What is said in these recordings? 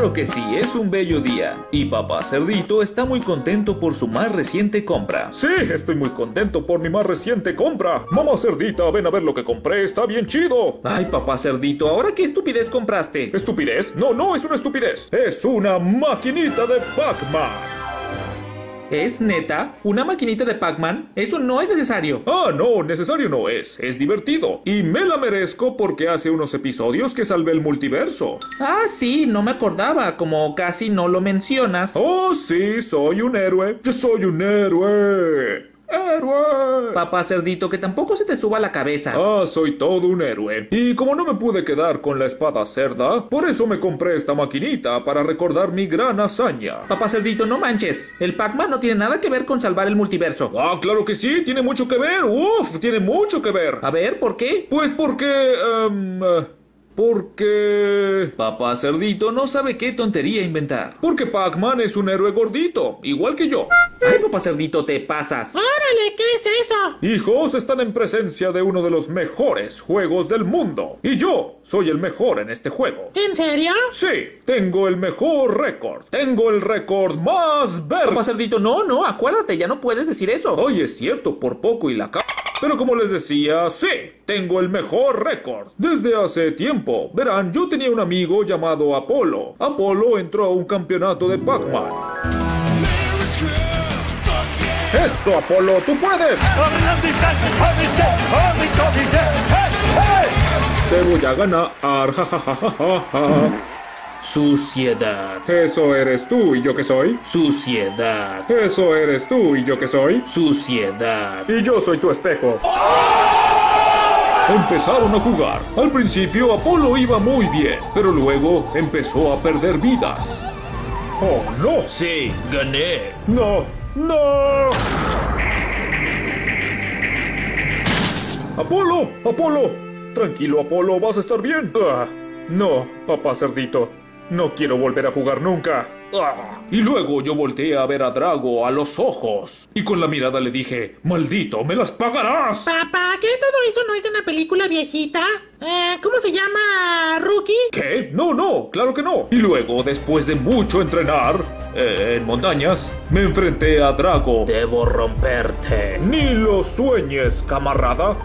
Claro que sí, es un bello día. Y papá Cerdito está muy contento por su más reciente compra. Sí, estoy muy contento por mi más reciente compra. Mamá Cerdita, ven a ver lo que compré, está bien chido. Ay, papá Cerdito, ¿ahora qué estupidez compraste? ¿Estupidez? No, no es una estupidez. Es una maquinita de Pac-Man. ¿Es neta? ¿Una maquinita de Pac-Man? Eso no es necesario. Ah, no, necesario no es. Es divertido. Y me la merezco porque hace unos episodios que salvé el multiverso. Ah, sí, no me acordaba, como casi no lo mencionas. Oh, sí, soy un héroe. Yo soy un héroe. ¡Héroe! Papá cerdito, que tampoco se te suba la cabeza. Ah, soy todo un héroe. Y como no me pude quedar con la espada cerda, por eso me compré esta maquinita para recordar mi gran hazaña. Papá cerdito, no manches. El Pac-Man no tiene nada que ver con salvar el multiverso. Ah, claro que sí, tiene mucho que ver. Uf, tiene mucho que ver. A ver, ¿por qué? Pues porque... em, eh, porque... Papá cerdito no sabe qué tontería inventar. Porque Pac-Man es un héroe gordito, igual que yo. Ay, papá cerdito, te pasas. ¡Órale! ¿Qué es eso? Hijos, están en presencia de uno de los mejores juegos del mundo. Y yo soy el mejor en este juego. ¿En serio? Sí, tengo el mejor récord. Tengo el récord más verde. Papá cerdito, no, no, acuérdate, ya no puedes decir eso. Oye, es cierto, por poco y la ca... Pero como les decía, sí, tengo el mejor récord. Desde hace tiempo, verán, yo tenía un amigo llamado Apolo. Apolo entró a un campeonato de Pac-Man. ¡Eso, Apolo! ¡Tú puedes! ¡Te voy a ganar! Ja, ja, ja, ja, ja, ja. Suciedad. Eso eres tú y yo que soy. Suciedad. Eso eres tú y yo que soy. Suciedad. Y yo soy tu espejo. Empezaron a jugar. Al principio Apolo iba muy bien, pero luego empezó a perder vidas. ¡Oh, no! Sí, gané. ¡No! ¡No! ¡Apolo! ¡Apolo! Tranquilo, Apolo, vas a estar bien. Ah, no, papá cerdito. No quiero volver a jugar nunca. Ah. Y luego yo volteé a ver a Drago a los ojos. Y con la mirada le dije, maldito, me las pagarás. Papá, ¿qué todo eso no es de una película viejita? Eh, ¿Cómo se llama? ¿Rookie? ¿Qué? No, no, claro que no. Y luego, después de mucho entrenar eh, en montañas, me enfrenté a Drago. Debo romperte. Ni lo sueñes, camarada.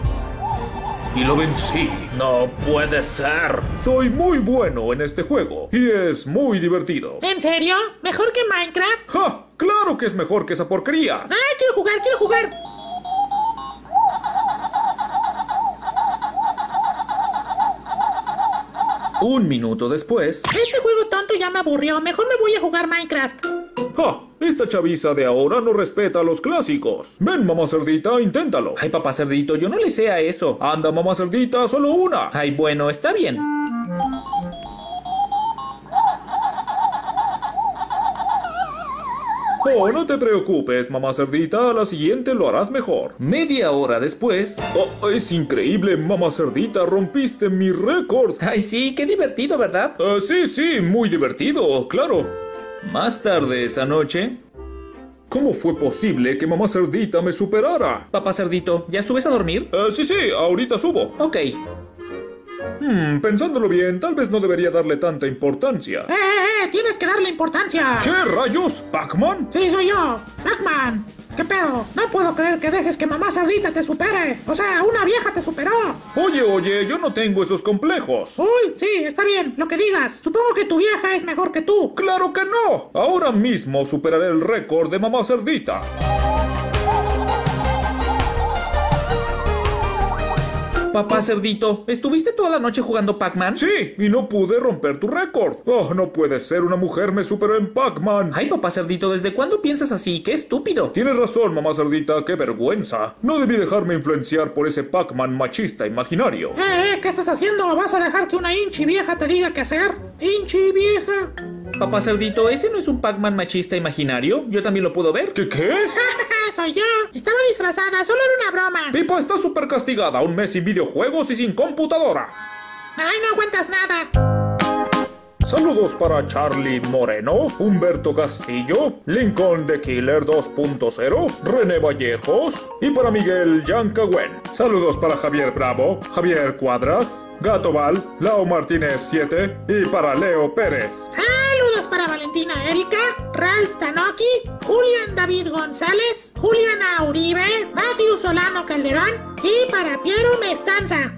Y lo vencí. No puede ser. Soy muy bueno en este juego y es muy divertido. ¿En serio? ¿Mejor que Minecraft? ¡Ja! ¡Claro que es mejor que esa porquería! ¡Ay, quiero jugar, quiero jugar! Un minuto después. Este juego tonto ya me aburrió. Mejor me voy a jugar Minecraft. ¡Ja! Esta chaviza de ahora no respeta a los clásicos. Ven, mamá cerdita, inténtalo. Ay, papá cerdito, yo no le sé a eso. Anda, mamá cerdita, solo una. Ay, bueno, está bien. Oh, no te preocupes, mamá cerdita, a la siguiente lo harás mejor. Media hora después. Oh, es increíble, mamá cerdita, rompiste mi récord. Ay, sí, qué divertido, ¿verdad? Ah, sí, sí, muy divertido, claro. Más tarde esa noche. ¿Cómo fue posible que mamá cerdita me superara? Papá cerdito, ¿ya subes a dormir? Ah, sí, sí, ahorita subo. Ok. Hmm, pensándolo bien, tal vez no debería darle tanta importancia. ¡Eh, eh, eh! ¡Tienes que darle importancia! ¿Qué rayos? ¿Pac-Man? Sí, soy yo, Pac-Man. ¿Qué pedo? No puedo creer que dejes que mamá cerdita te supere. O sea, una vieja te superó. Oye, oye, yo no tengo esos complejos. Uy, sí, está bien, lo que digas. Supongo que tu vieja es mejor que tú. ¡Claro que no! Ahora mismo superaré el récord de mamá cerdita. Papá cerdito, ¿estuviste toda la noche jugando Pac-Man? Sí, y no pude romper tu récord. Oh, no puede ser, una mujer me superó en Pac-Man. Ay, papá cerdito, ¿desde cuándo piensas así? ¡Qué estúpido! Tienes razón, mamá cerdita, qué vergüenza. No debí dejarme influenciar por ese Pac-Man machista imaginario. Eh, eh, ¿qué estás haciendo? ¿Vas a dejar que una hinchi vieja te diga qué hacer? ¡Hinchi vieja! Papá cerdito, ¿ese no es un Pac-Man machista imaginario? Yo también lo puedo ver. ¿Qué qué? Soy yo. Estaba disfrazada, solo era una broma. Pipa está súper castigada, un mes sin videojuegos y sin computadora. Ay, no aguantas nada. Saludos para Charlie Moreno, Humberto Castillo, Lincoln the Killer 2.0, René Vallejos y para Miguel Yancagüen. Saludos para Javier Bravo, Javier Cuadras, Gato Val, Lau Martínez 7 y para Leo Pérez. Para Valentina Erika, Ralph Tanoki, Julian David González, Juliana Uribe, Matthew Solano Calderón y para Piero Mestanza.